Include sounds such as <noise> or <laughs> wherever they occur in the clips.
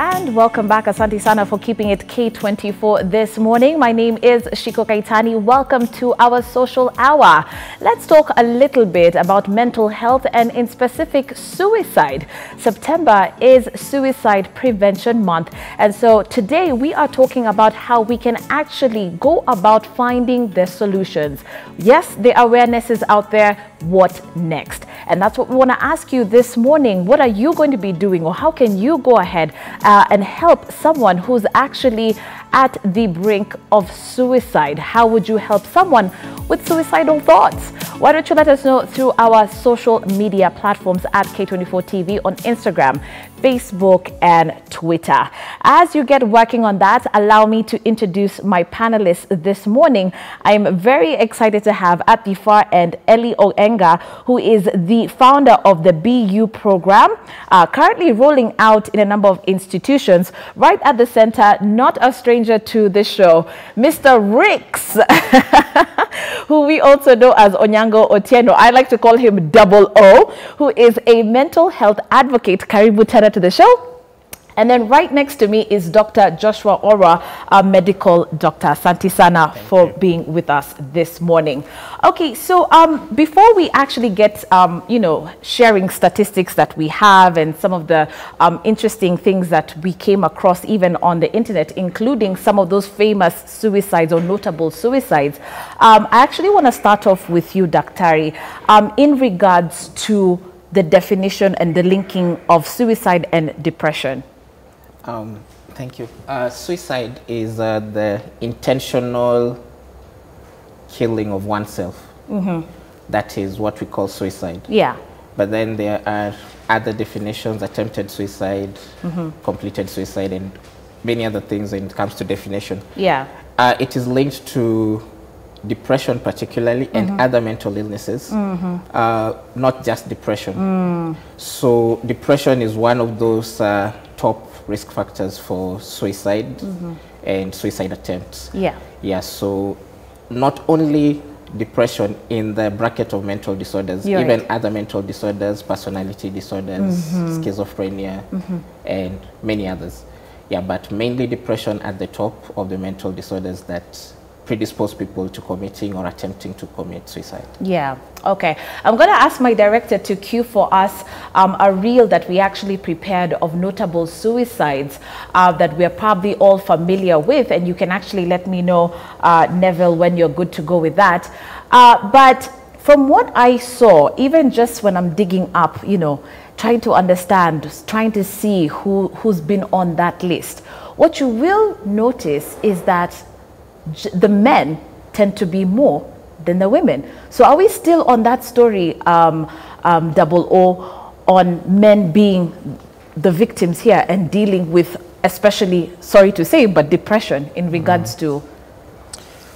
And welcome back. Asante Sana for keeping it K24 this morning. My name is Shiko Kaittany. Welcome to our social hour. Let's talk a little bit about mental health and in specific suicide. September is Suicide Prevention Month. And so today we are talking about how we can actually go about finding the solutions. Yes, the awareness is out there. What next? And that's what we want to ask you this morning. What are you going to be doing or how can you go ahead uh, and help someone who's actually at the brink of suicide? How would you help someone with suicidal thoughts? Why don't you let us know through our social media platforms at K24 TV on Instagram, Facebook, and Twitter. As you get working on that, allow me to introduce my panelists this morning. I'm very excited to have at the far end Ellie Oenga, who is the founder of the BU program, uh, currently rolling out in a number of institutions. Right at the center, not a stranger to this show, Mr. Ricks, <laughs> who we also know as Onyango Otieno. I like to call him Double O, who is a mental health advocate. Karibu tena to the show. And then right next to me is Dr. Joshua Ora, a medical doctor. Santisana for you. being with us this morning. Okay, so um, before we actually get, um, you know, sharing statistics that we have and some of the um, interesting things that we came across even on the internet, including some of those famous suicides or notable suicides, um, I actually want to start off with you, Daktari, um, in regards to the definition and the linking of suicide and depression. Um, thank you. Uh, suicide is uh, the intentional killing of oneself. That is what we call suicide. Yeah. But then there are other definitions attempted suicide, completed suicide, and many other things when it comes to definition. Yeah. Uh, it is linked to depression, particularly, and mm-hmm. other mental illnesses, mm-hmm. uh, not just depression. Mm. So, depression is one of those uh, top risk factors for suicide mm-hmm. and suicide attempts. Yeah. Yeah, so not only depression in the bracket of mental disorders, You're even right. other mental disorders, personality disorders, schizophrenia, and many others. Yeah, but mainly depression at the top of the mental disorders that predispose people to committing or attempting to commit suicide. Yeah. Okay. I'm going to ask my director to cue for us um, a reel that we actually prepared of notable suicides uh, that we're probably all familiar with. And you can actually let me know, uh, Neville, when you're good to go with that. Uh, but from what I saw, even just when I'm digging up, you know, trying to understand, trying to see who, who's been on that list, what you will notice is that the men tend to be more than the women. So are we still on that story, um, um, double O, on men being the victims here and dealing with, especially, sorry to say, but depression in regards to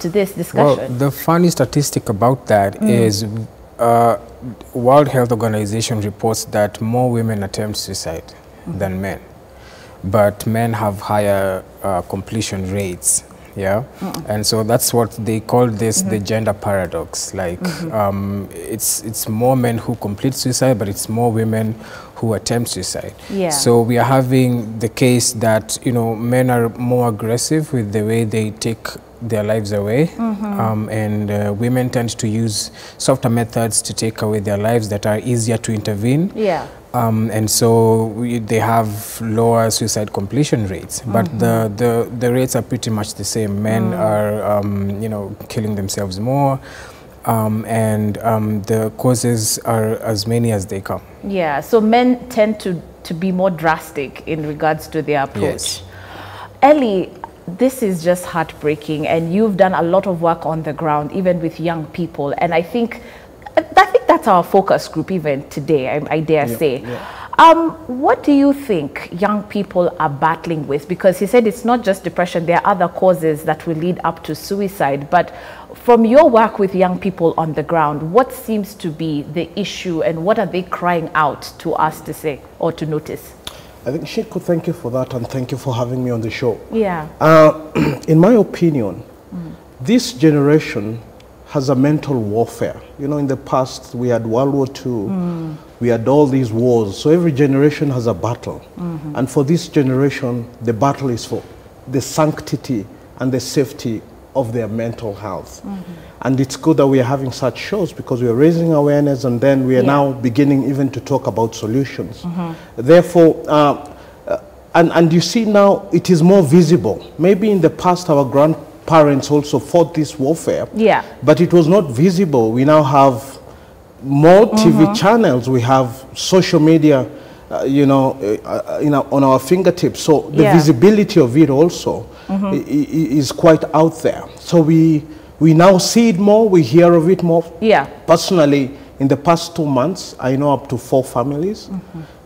to this discussion? Well, the funny statistic about that is uh, World Health Organization reports that more women attempt suicide than men, but men have higher uh, completion rates. Yeah, and so that's what they call this the gender paradox. Like, um, it's it's more men who complete suicide, but it's more women who attempt suicide. Yeah. So we are having the case that you know men are more aggressive with the way they take their lives away, um, and uh, women tend to use softer methods to take away their lives that are easier to intervene. yeah. Um, and so we, they have lower suicide completion rates, but the, the, the rates are pretty much the same. Men are, um, you know, killing themselves more, um, and um, the causes are as many as they come. Yeah, so men tend to, to be more drastic in regards to their approach. Yes. Ellie, this is just heartbreaking, and you've done a lot of work on the ground, even with young people. And I think, I think that's our focus group even today. I, I dare say. Um, what do you think young people are battling with? Because he said it's not just depression; there are other causes that will lead up to suicide. But from your work with young people on the ground, what seems to be the issue, and what are they crying out to us to say or to notice? I think Shiko, thank you for that and thank you for having me on the show. Yeah. Uh, <clears throat> in my opinion, this generation has a mental warfare. You know, in the past we had World War II, we had all these wars. So every generation has a battle. And for this generation, the battle is for the sanctity and the safety of their mental health. And it's good that we are having such shows because we are raising awareness and then we are Yeah. now beginning even to talk about solutions. Therefore, uh, uh, and, and you see now it is more visible. Maybe in the past our grandparents also fought this warfare, Yeah. but it was not visible. We now have more TV channels, we have social media, uh, you know, uh, uh, in our, on our fingertips. So the Yeah. visibility of it also i- i- is quite out there. So we, we now see it more, we hear of it more. Yeah. Personally, in the past two months, I know up to four families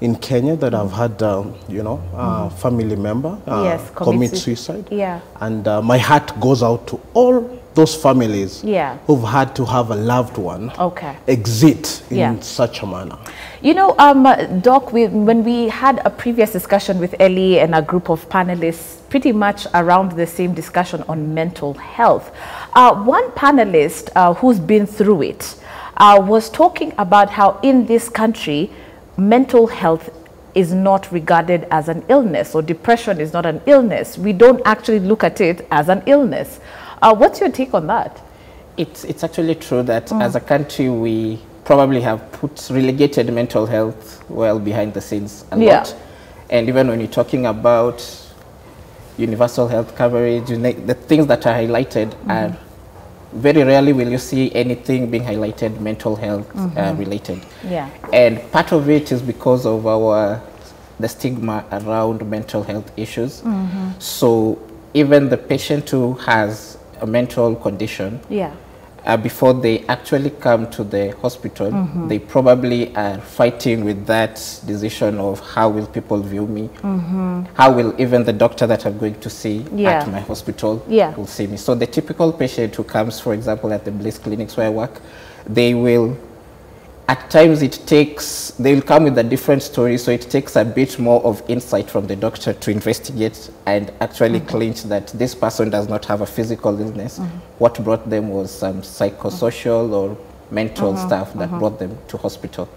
in Kenya that have had, um, you know, a family member uh, Yes, commit commit sui- suicide. Yeah. And uh, my heart goes out to all those families Yeah. who've had to have a loved one Okay. exit in Yeah. such a manner. You know, um, uh, Doc, we, when we had a previous discussion with Ellie and a group of panelists, pretty much around the same discussion on mental health, uh, one panelist uh, who's been through it uh, was talking about how in this country, mental health is not regarded as an illness or depression is not an illness. We don't actually look at it as an illness. Uh, what's your take on that? It's, it's actually true that as a country, we probably have put relegated mental health well behind the scenes a Yeah. lot. And even when you're talking about universal health coverage, the things that are highlighted are very rarely will you see anything being highlighted mental health uh, related. Yeah. And part of it is because of our the stigma around mental health issues. So even the patient who has a mental condition, Yeah. Uh, before they actually come to the hospital, they probably are fighting with that decision of how will people view me, how will even the doctor that I'm going to see Yeah. at my hospital Yeah. will see me. So the typical patient who comes, for example, at the Bliss clinics where I work, they will at times it takes they will come with a different story so it takes a bit more of insight from the doctor to investigate and actually mm-hmm. clinch that this person does not have a physical illness. Mm-hmm. What brought them was some psychosocial mm-hmm. or mental uh-huh. stuff that uh-huh. brought them to hospital.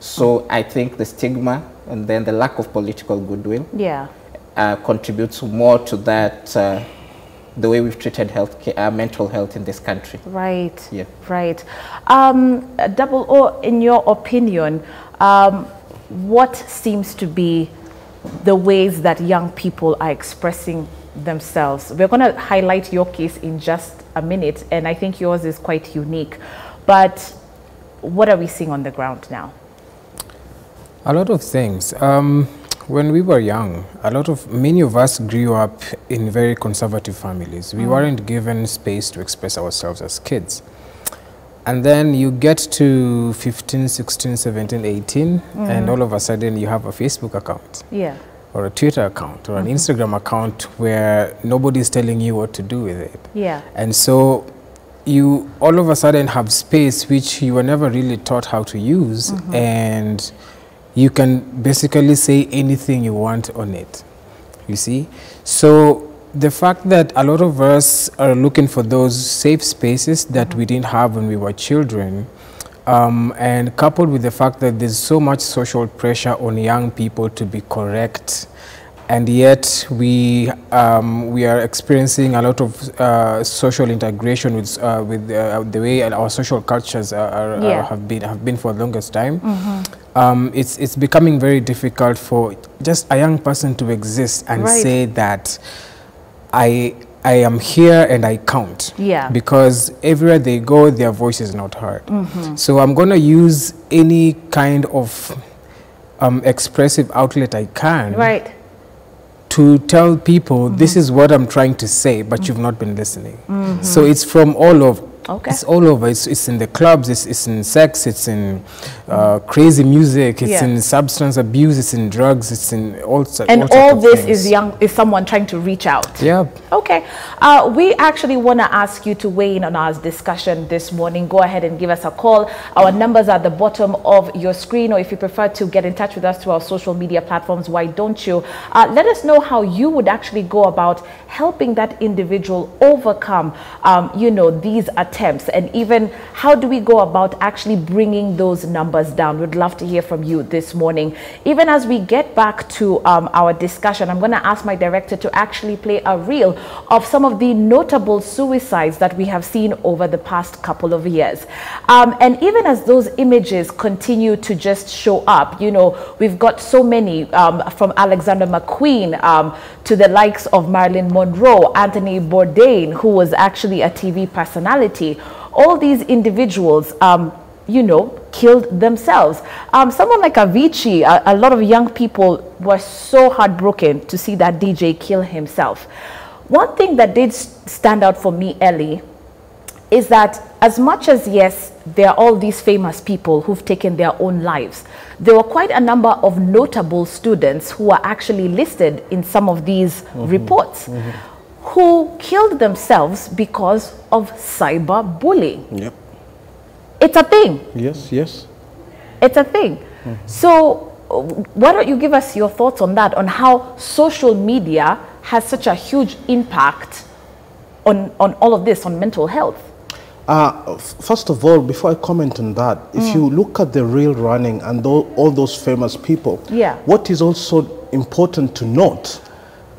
So i think the stigma and then the lack of political goodwill Yeah. uh, contributes more to that uh, the way we've treated health uh, mental health in this country Right. Yeah. Right. Um, Double O, in your opinion, um, what seems to be the ways that young people are expressing themselves? We're going to highlight your case in just a minute, and I think yours is quite unique. But what are we seeing on the ground now? A lot of things. Um, when we were young, a lot of many of us grew up in very conservative families. We mm. weren't given space to express ourselves as kids. And then you get to 15, 16, 17, 18, mm. and all of a sudden you have a Facebook account Yeah. or a Twitter account or an mm-hmm. Instagram account where nobody's telling you what to do with it. Yeah. And so you all of a sudden have space which you were never really taught how to use, mm-hmm. and you can basically say anything you want on it. You see? So the fact that a lot of us are looking for those safe spaces that we didn't have when we were children. Um, and coupled with the fact that there's so much social pressure on young people to be correct, and yet we um, we are experiencing a lot of uh, social integration with uh, with uh, the way our social cultures are, are, Yeah. are, have been have been for the longest time. Um, it's it's becoming very difficult for just a young person to exist and Right. say that I I am here and I count. Yeah. Because everywhere they go, their voice is not heard. So I'm going to use any kind of um, expressive outlet I can Right. to tell people this is what I'm trying to say, but you've not been listening. So it's from all over. Okay. It's all over. It's, it's in the clubs, it's, it's in sex, it's in uh, crazy music, it's Yeah. in substance abuse, it's in drugs, it's in all, so- And all, sorts all this things. is young is someone trying to reach out. Yeah. Okay. Uh, we actually want to ask you to weigh in on our discussion this morning. Go ahead and give us a call. Our numbers are at the bottom of your screen, or if you prefer to get in touch with us through our social media platforms, why don't you? Uh, let us know how you would actually go about helping that individual overcome, um, you know, these attempts attempts and even how do we go about actually bringing those numbers down? We'd love to hear from you this morning. Even as we get back to um, our discussion, I'm going to ask my director to actually play a reel of some of the notable suicides that we have seen over the past couple of years. Um, and even as those images continue to just show up, you know, we've got so many um, from Alexander McQueen um, to the likes of Marilyn Monroe, Anthony Bourdain, who was actually a TV personality. All these individuals, um, you know, killed themselves. Um, someone like Avicii, a, a, lot of young people were so heartbroken to see that DJ kill himself. One thing that did stand out for me, Ellie, is that as much as, yes, there are all these famous people who've taken their own lives, there were quite a number of notable students who are actually listed in some of these mm -hmm. reports. Mm -hmm. Who killed themselves because of cyberbullying. Yep. It's a thing. Yes, yes. It's a thing. Mm -hmm. So, why don't you give us your thoughts on that, on how social media has such a huge impact on, on all of this, on mental health? Uh, first of all, before I comment on that, if mm. you look at the real running and all those famous people, yeah. what is also important to note,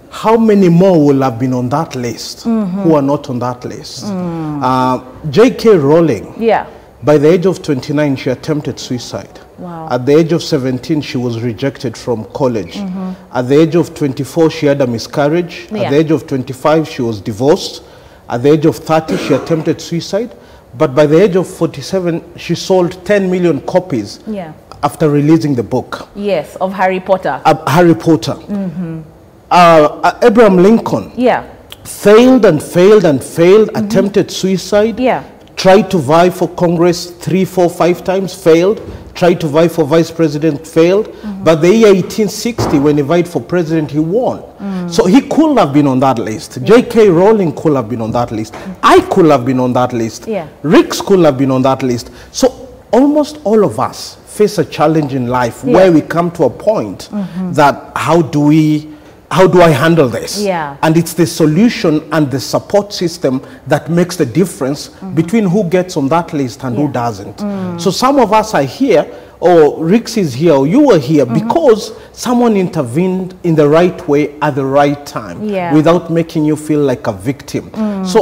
how many more will have been on that list mm -hmm. who are not on that list? Mm. Uh, J.K. Rowling, yeah. by the age of 29, she attempted suicide. Wow. At the age of 17, she was rejected from college. -hmm. At the age of 24, she had a miscarriage. Yeah. At the age of 25, she was divorced. At the age of 30, she attempted suicide. But by the age of 47, she sold 10 million copies yeah. after releasing the book. Yes, of Harry Potter. Uh, Harry Potter. Mm -hmm. Uh, Abraham Lincoln yeah. failed and failed and failed, mm -hmm. attempted suicide, yeah. tried to vie for Congress three, four, five times, failed, tried to vie for vice president, failed. Mm -hmm. But the year 1860, when he vied for president, he won. Mm. So he could have been on that list. Yeah. J.K. Rowling could have been on that list. I could have been on that list. Yeah. Ricks could have been on that list. So almost all of us face a challenge in life where we come to a point mm -hmm. that how do we how do I handle this? Yeah. And it's the solution and the support system that makes the difference mm -hmm. between who gets on that list and yeah. who doesn't. Mm. So some of us are here, or Rix is here, or you were here mm -hmm. because someone intervened in the right way at the right time yeah. without making you feel like a victim. Mm. So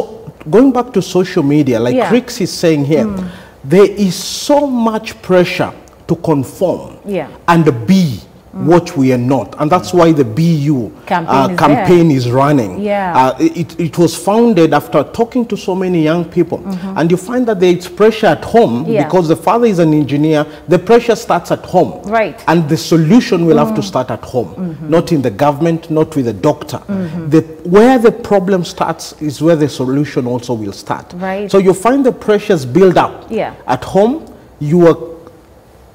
going back to social media, like yeah. Rix is saying here, mm. there is so much pressure to conform yeah. and be what we are not. And that's why the BU campaign, uh, is, campaign is, running. Yeah. Uh, it, it was founded after talking to so many young people. Mm -hmm. And you find that there is pressure at home yeah. because the father is an engineer. The pressure starts at home. Right. And the solution will mm. have to mm. start at home, mm -hmm. not in the government, not with a doctor. -hmm. The, where the problem starts is where the solution also will start. Right. So you find the pressures build up. Yeah. At home, you are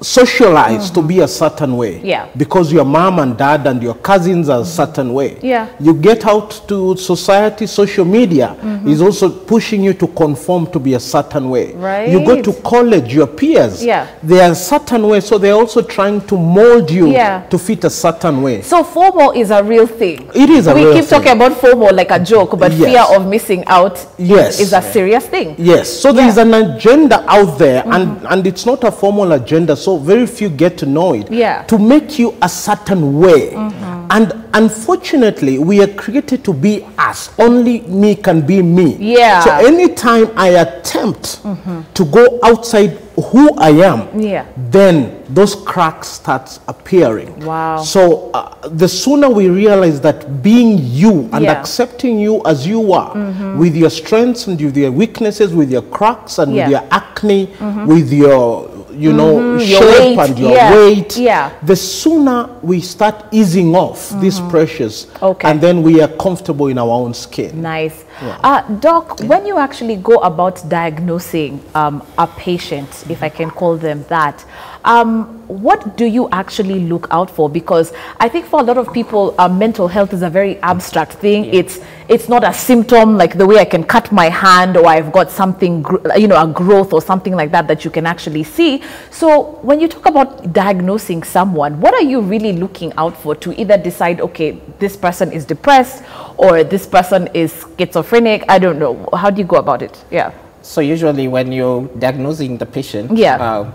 socialized mm -hmm. to be a certain way. Yeah. Because your mom and dad and your cousins are a certain way. Yeah. You get out to society, social media mm -hmm. is also pushing you to conform to be a certain way. Right. You go to college, your peers, yeah. they are a certain way, so they're also trying to mold you yeah. to fit a certain way. So FOMO is a real thing. It is a we real keep thing. talking about FOMO like a joke, but yes. fear of missing out yes. is a serious thing. Yes. So there is an agenda out there, mm -hmm. and, and it's not a formal agenda. So very few get to know it. Yeah. To make you a certain way. Mm -hmm. And unfortunately, we are created to be us. Only me can be me. Yeah. So anytime I attempt mm -hmm. to go outside who I am, yeah. then those cracks start appearing. Wow. So uh, the sooner we realize that being you and yeah. accepting you as you are, mm -hmm. with your strengths and with your weaknesses, with your cracks and yeah. with your acne, mm-hmm. with your you know, mm -hmm. shape and your yeah. weight, yeah. the sooner we start easing off mm -hmm. these pressures, okay. and then we are comfortable in our own skin. Nice. Yeah. Uh, Doc, when you actually go about diagnosing um, a patient, if I can call them that, um, what do you actually look out for? Because I think for a lot of people, uh, mental health is a very abstract thing. Yeah. It's it's not a symptom like the way I can cut my hand or I've got something, you know, a growth or something like that that you can actually see. So when you talk about diagnosing someone, what are you really looking out for to either decide, okay, this person is depressed or this person is schizophrenic? I don't know. How do you go about it? Yeah. So usually when you're diagnosing the patient, Yeah. uh,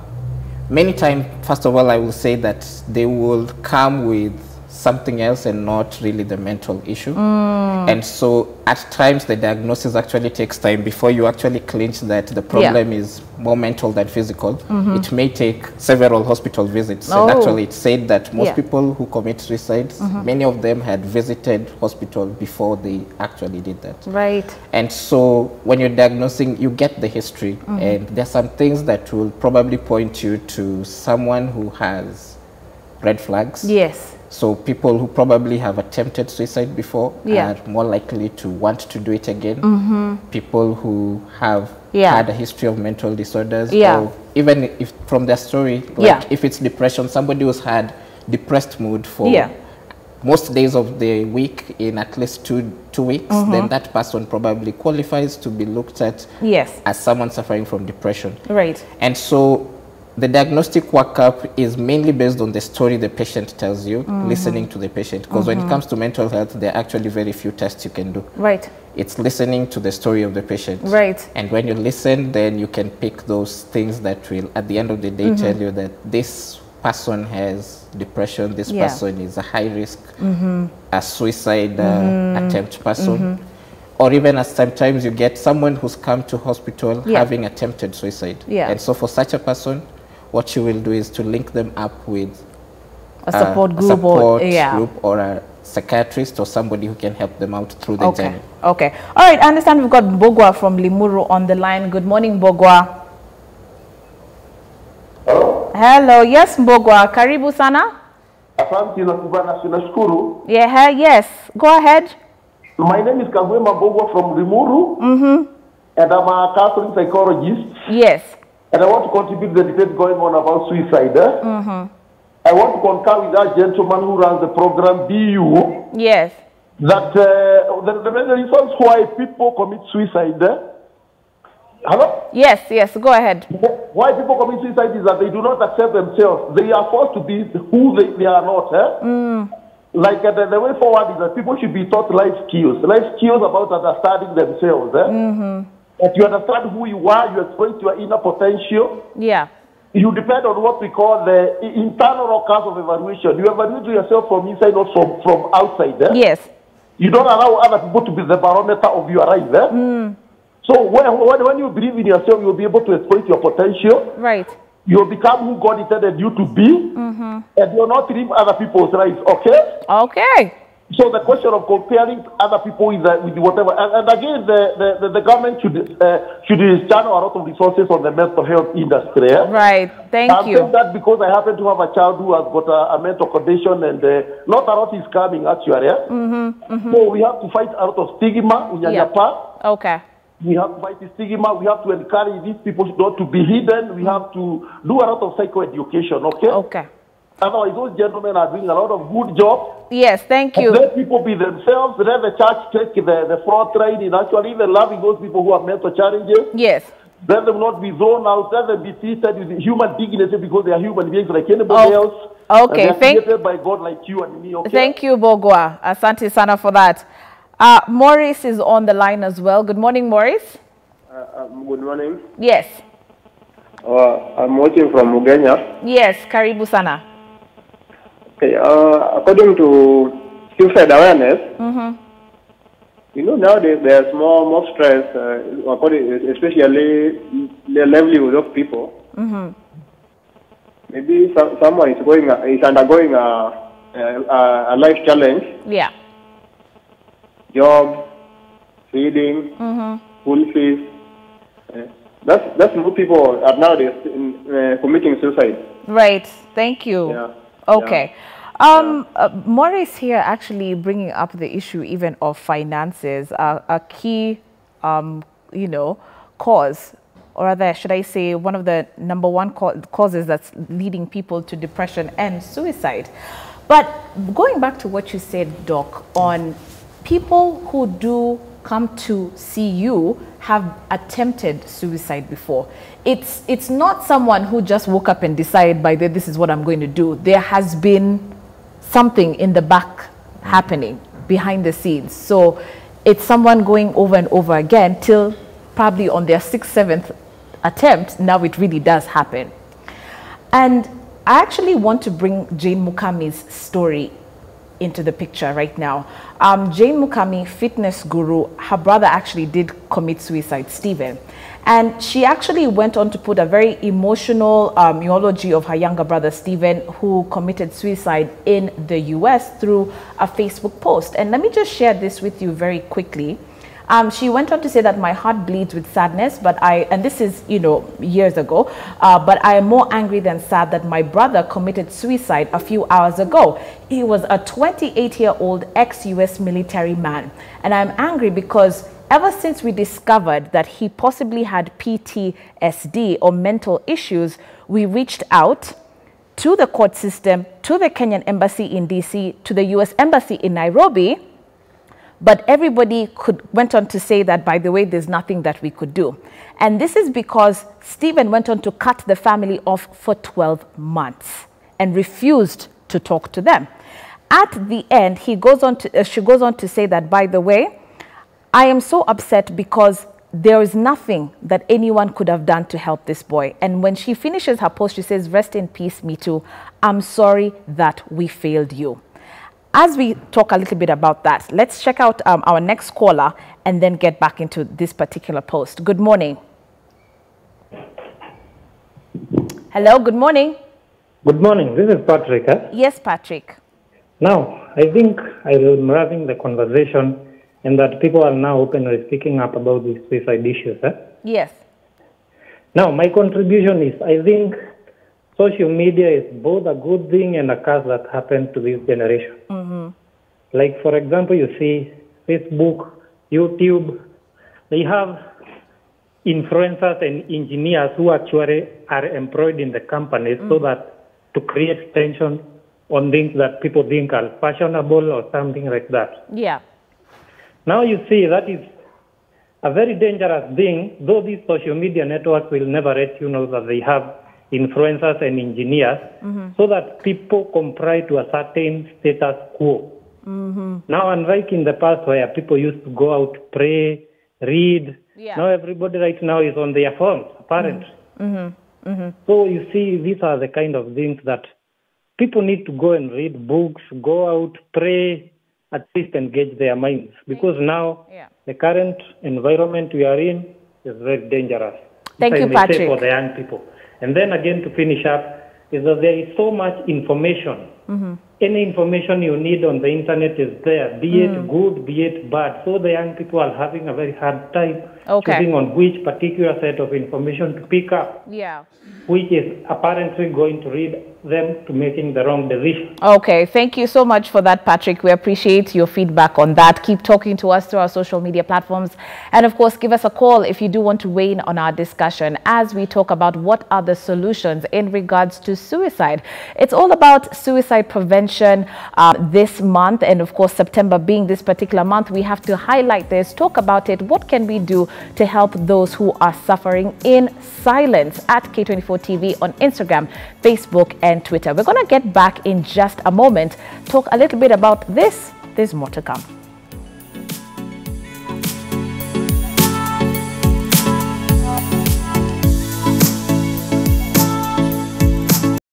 many times, first of all, I will say that they will come with something else and not really the mental issue. Mm. And so at times the diagnosis actually takes time before you actually clinch that the problem is more mental than physical. Mm-hmm. It may take several hospital visits. Oh. And actually it's said that most Yeah. people who commit suicides, mm-hmm. many of them had visited hospital before they actually did that. Right. And so when you're diagnosing, you get the history, mm-hmm. and there's some things that will probably point you to someone who has red flags. Yes. So people who probably have attempted suicide before Yeah. are more likely to want to do it again. People who have Yeah. had a history of mental disorders, Yeah. or even if from their story, like if it's depression, somebody who's had depressed mood for Yeah. most days of the week in at least two two weeks, Mm-hmm. then that person probably qualifies to be looked at Yes. as someone suffering from depression. Right. And so the diagnostic workup is mainly based on the story the patient tells you, Mm-hmm. listening to the patient. Because when it mm-hmm. comes to mental health, there are actually very few tests you can do. Right. It's listening to the story of the patient. Right. And when you listen, then you can pick those things that will, at the end of the day, mm-hmm. tell you that this person has depression, this Yeah. person is a high risk, mm-hmm. a suicide uh, attempt person. Or even as sometimes you get someone who's come to hospital Yeah. having attempted suicide. Yeah. And so for such a person, what you will do is to link them up with A support a group support or yeah. group or a psychiatrist or somebody who can help them out through the Okay. journey. Okay. All right. I understand we've got Bogwa from Limuru on the line. Good morning, Bogwa. Hello. Yes, Mbogwa. Karibu sana. Asante na kubana tunashukuru. Yeah. Yes. Go ahead. My name is Kagwema Mbogwa from Rimuru. Mm-hmm. And I'm a counseling psychologist. Yes. And I want to contribute to the debate going on about suicide. eh? I want to concur with that gentleman who runs the program, BU, Yes. that uh, the, the reasons why people commit suicide. eh? Hello? Yes. Yes. Go ahead. Why people commit suicide is that they do not accept themselves. They are forced to be who they, they are not. Eh? Like uh, the, the way forward is that people should be taught life skills, life skills about understanding themselves. Eh? That you understand who you are, you exploit your inner potential. Yeah. You depend on what we call the internal curve of evaluation. You evaluate yourself from inside, not from, from outside. Eh? Yes. You don't allow other people to be the barometer of your life. Eh? So when, when, when you believe in yourself, you'll be able to exploit your potential. Right. You'll become who God intended you to be, and you'll not live other people's lives. Okay. Okay. So the question of comparing other people with, uh, with whatever, and, and again, the, the, the, government should uh, should channel a lot of resources on the mental health industry. eh? Right. Thank I'm you. saying that because I happen to have a child who has got a, a mental condition, and uh, not a lot is coming actually. eh? So we have to fight a lot of stigma. Mm-hmm, Yeah. unyanyapaa. Okay. We have to fight the stigma. We have to encourage these people not to be hidden. We have to do a lot of psychoeducation. Okay. Okay. Otherwise, those gentlemen are doing a lot of good jobs. Yes. Thank you. Let people be themselves. Let the church take the, the front line in actually even loving those people who have mental challenges. Yes. Let them not be thrown out. Let them be treated with human dignity because they are human beings like anybody Oh, else. okay, And they are thank- created by God like you and me. Okay? Thank you, Bogwa. Asante sana for that. Uh, Maurice is on the line as well. Good morning, Maurice. Uh, um, good morning. Yes. Uh, I'm watching from Ugenya. Yes. Karibu sana. Okay, uh, according to suicide awareness, you know nowadays there's more more stress, uh, according, especially the livelihood of people. Maybe some, someone is going uh, is undergoing a, a, a life challenge, Yeah. job, feeding, school fees. Uh, that's that's more people are nowadays in, uh, committing suicide. Right. Thank you. Yeah. Okay. Um, uh, Maurice here actually bringing up the issue even of finances, uh, a key, um, you know, cause, or rather, should I say, one of the number one ca- causes that's leading people to depression and suicide. But going back to what you said, Doc, on people who do come to see you have attempted suicide before. It's it's not someone who just woke up and decided by the this is what I'm going to do. There has been something in the back happening behind the scenes. So it's someone going over and over again till probably on their sixth, seventh attempt, now it really does happen. And I actually want to bring Jane Mukami's story into the picture right now. Um, Jane Mukami, fitness guru, her brother actually did commit suicide, Stephen. And she actually went on to put a very emotional um, eulogy of her younger brother, Stephen, who committed suicide in the US through a Facebook post. And let me just share this with you very quickly. Um, she went on to say that my heart bleeds with sadness, but I, and this is, you know, years ago, uh, but I am more angry than sad that my brother committed suicide a few hours ago. He was a 28 year old ex US military man. And I'm angry because ever since we discovered that he possibly had PTSD or mental issues, we reached out to the court system, to the Kenyan embassy in DC, to the US embassy in Nairobi, but everybody could, went on to say that, by the way, there's nothing that we could do. And this is because Stephen went on to cut the family off for 12 months and refused to talk to them. At the end, he goes on to, uh, she goes on to say that, by the way, I am so upset because there is nothing that anyone could have done to help this boy. And when she finishes her post, she says, rest in peace, me too. I'm sorry that we failed you as we talk a little bit about that, let's check out um, our next caller and then get back into this particular post. Good morning. Hello, good morning. Good morning. This is Patrick. Eh? Yes, Patrick. Now, I think I'm having the conversation and that people are now openly speaking up about these suicide issues. Eh? Yes. Now, my contribution is I think social media is both a good thing and a curse that happened to this generation. Mm-hmm. Like, for example, you see Facebook, YouTube, they have influencers and engineers who actually are employed in the companies mm. so that to create tension on things that people think are fashionable or something like that. Yeah. Now you see that is a very dangerous thing, though these social media networks will never let you know that they have influencers and engineers mm-hmm. so that people comply to a certain status quo. Mm-hmm. Now, unlike in the past where people used to go out, pray, read, yeah. now everybody right now is on their phones, apparently. Mm-hmm. mm-hmm. So you see, these are the kind of things that people need to go and read books, go out, pray, at least engage their minds. Because now yeah. the current environment we are in is very dangerous. Thank you, Patrick. For the young people. And then again, to finish up, is that there is so much information. Mm-hmm. Any information you need on the internet is there, be it Mm. good, be it bad. So the young people are having a very hard time Okay. choosing on which particular set of information to pick up, Yeah. which is apparently going to lead them to making the wrong decision. Okay, thank you so much for that, Patrick. We appreciate your feedback on that. Keep talking to us through our social media platforms. And of course, give us a call if you do want to weigh in on our discussion as we talk about what are the solutions in regards to suicide. It's all about suicide prevention uh, this month. And of course, September being this particular month, we have to highlight this, talk about it. What can we do to help those who are suffering in silence at K24 TV on Instagram, Facebook, and Twitter. We're going to get back in just a moment, talk a little bit about this. There's more to come.